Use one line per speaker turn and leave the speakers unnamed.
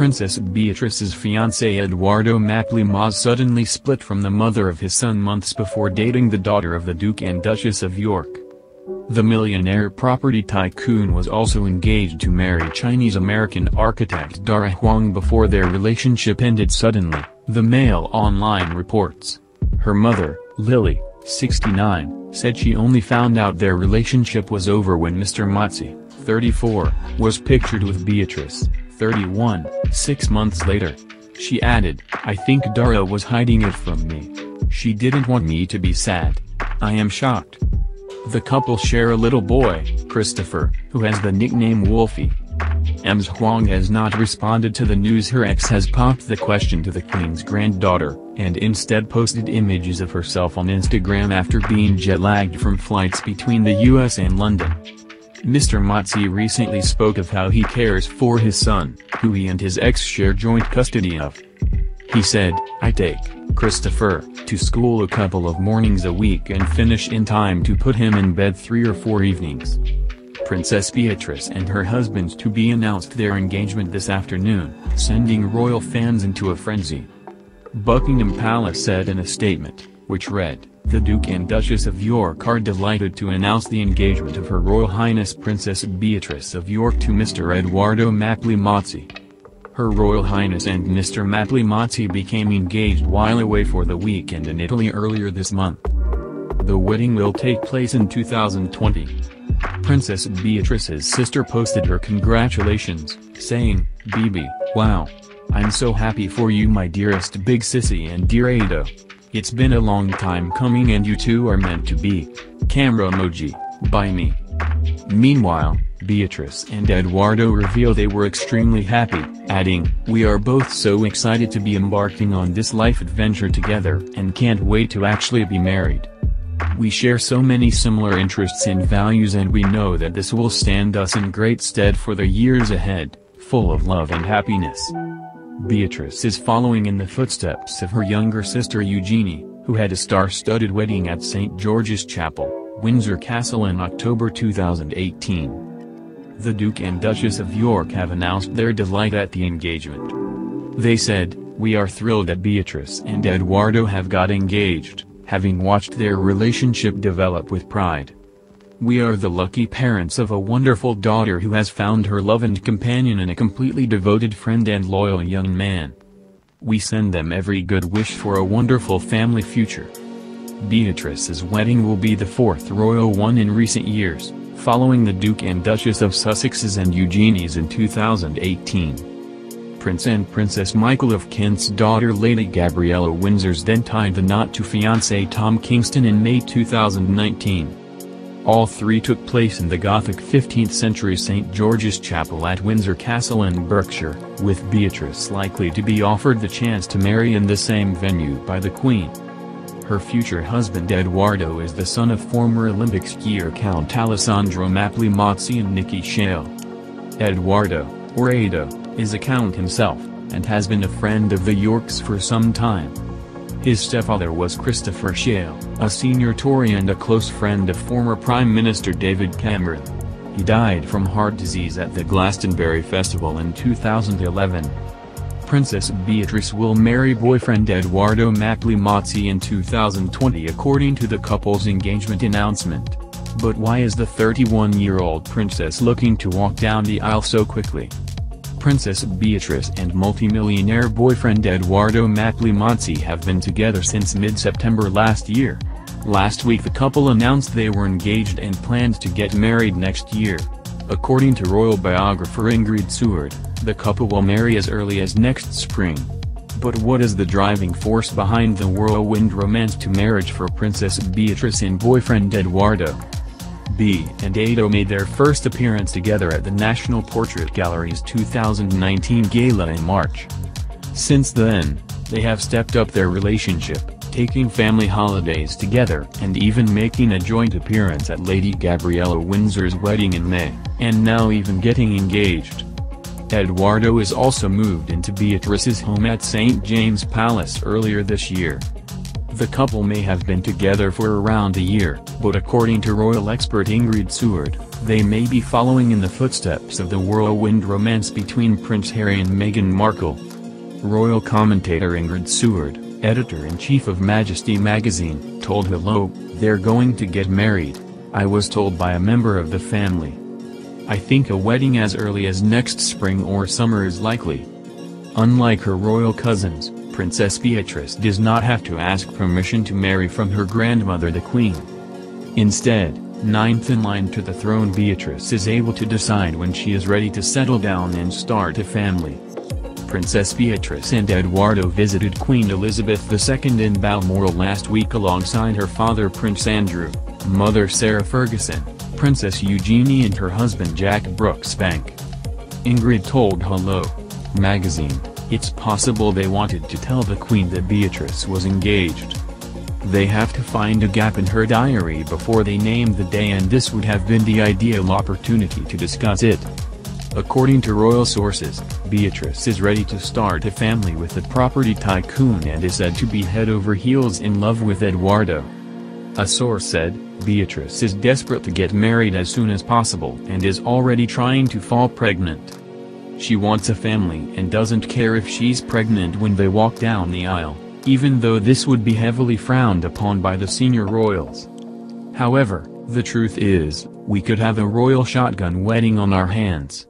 Princess Beatrice's fiancé Edoardo Maples suddenly split from the mother of his son months before dating the daughter of the Duke and Duchess of York. The millionaire property tycoon was also engaged to marry Chinese-American architect Dara Huang before their relationship ended suddenly, the Mail Online reports. Her mother, Lily, 69, said she only found out their relationship was over when Mr. Mozzi, 34, was pictured with Beatrice, 31, six months later. She added, I think Dara was hiding it from me. She didn't want me to be sad. I am shocked. The couple share a little boy, Christopher, who has the nickname Wolfie. Ms. Huang has not responded to the news her ex has popped the question to the Queen's granddaughter, and instead posted images of herself on Instagram after being jet-lagged from flights between the US and London. Mr. Mozzi recently spoke of how he cares for his son, who he and his ex share joint custody of. He said, I take Christopher to school a couple of mornings a week and finish in time to put him in bed three or four evenings. Princess Beatrice and her husband-to-be announced their engagement this afternoon, sending royal fans into a frenzy. Buckingham Palace said in a statement, which read, the Duke and Duchess of York are delighted to announce the engagement of Her Royal Highness Princess Beatrice of York to Mr. Edoardo Maples. Her Royal Highness and Mr. Maples became engaged while away for the weekend in Italy earlier this month. The wedding will take place in 2020. Princess Beatrice's sister posted her congratulations, saying, Bibi, wow. I'm so happy for you my dearest big sissy and dear Edo. It's been a long time coming and you two are meant to be. Camera emoji, by me. Meanwhile, Beatrice and Edoardo reveal they were extremely happy, adding, We are both so excited to be embarking on this life adventure together and can't wait to actually be married. We share so many similar interests and values and we know that this will stand us in great stead for the years ahead, full of love and happiness. Beatrice is following in the footsteps of her younger sister Eugenie, who had a star-studded wedding at St. George's Chapel, Windsor Castle in October 2018. The Duke and Duchess of York have announced their delight at the engagement. They said, We are thrilled that Beatrice and Edoardo have got engaged, having watched their relationship develop with pride. We are the lucky parents of a wonderful daughter who has found her love and companion in a completely devoted friend and loyal young man. We send them every good wish for a wonderful family future. Beatrice's wedding will be the fourth royal one in recent years, following the Duke and Duchess of Sussex's and Eugenie's in 2018. Prince and Princess Michael of Kent's daughter Lady Gabriella Windsor's then tied the knot to fiancé Tom Kingston in May 2019. All three took place in the Gothic 15th-century St. George's Chapel at Windsor Castle in Berkshire, with Beatrice likely to be offered the chance to marry in the same venue by the Queen. Her future husband Edoardo is the son of former Olympic skier Count Alessandro Mapli Maples and Nikki Shale. Edoardo, or Edo, is a count himself, and has been a friend of the Yorks for some time. His stepfather was Christopher Shale, a senior Tory and a close friend of former Prime Minister David Cameron. He died from heart disease at the Glastonbury Festival in 2011. Princess Beatrice will marry boyfriend Edoardo Maples in 2020 according to the couple's engagement announcement. But why is the 31-year-old princess looking to walk down the aisle so quickly? Princess Beatrice and multimillionaire boyfriend Edoardo Maples have been together since mid-September last year. Last week the couple announced they were engaged and planned to get married next year. According to royal biographer Ingrid Seward, the couple will marry as early as next spring. But what is the driving force behind the whirlwind romance to marriage for Princess Beatrice and boyfriend Edoardo? B and Edo made their first appearance together at the National Portrait Gallery's 2019 gala in March. Since then, they have stepped up their relationship, taking family holidays together and even making a joint appearance at Lady Gabriella Windsor's wedding in May, and now even getting engaged. Edoardo is also moved into Beatrice's home at St. James Palace earlier this year. The couple may have been together for around a year, but according to royal expert Ingrid Seward, They may be following in the footsteps of the whirlwind romance between Prince Harry and Meghan Markle. Royal commentator Ingrid Seward, editor-in-chief of Majesty magazine, told Hello, they're going to get married, I was told by a member of the family. I think a wedding as early as next spring or summer is likely. Unlike her royal cousins, Princess Beatrice does not have to ask permission to marry from her grandmother the Queen. Instead, ninth in line to the throne Beatrice is able to decide when she is ready to settle down and start a family. Princess Beatrice and Edoardo visited Queen Elizabeth II in Balmoral last week alongside her father Prince Andrew, mother Sarah Ferguson, Princess Eugenie and her husband Jack Brooksbank. Ingrid told Hello! magazine, it's possible they wanted to tell the Queen that Beatrice was engaged. They have to find a gap in her diary before they name the day and this would have been the ideal opportunity to discuss it. According to royal sources, Beatrice is ready to start a family with the property tycoon and is said to be head over heels in love with Edoardo. A source said, Beatrice is desperate to get married as soon as possible and is already trying to fall pregnant. She wants a family and doesn't care if she's pregnant when they walk down the aisle, even though this would be heavily frowned upon by the senior royals. However, the truth is, we could have a royal shotgun wedding on our hands.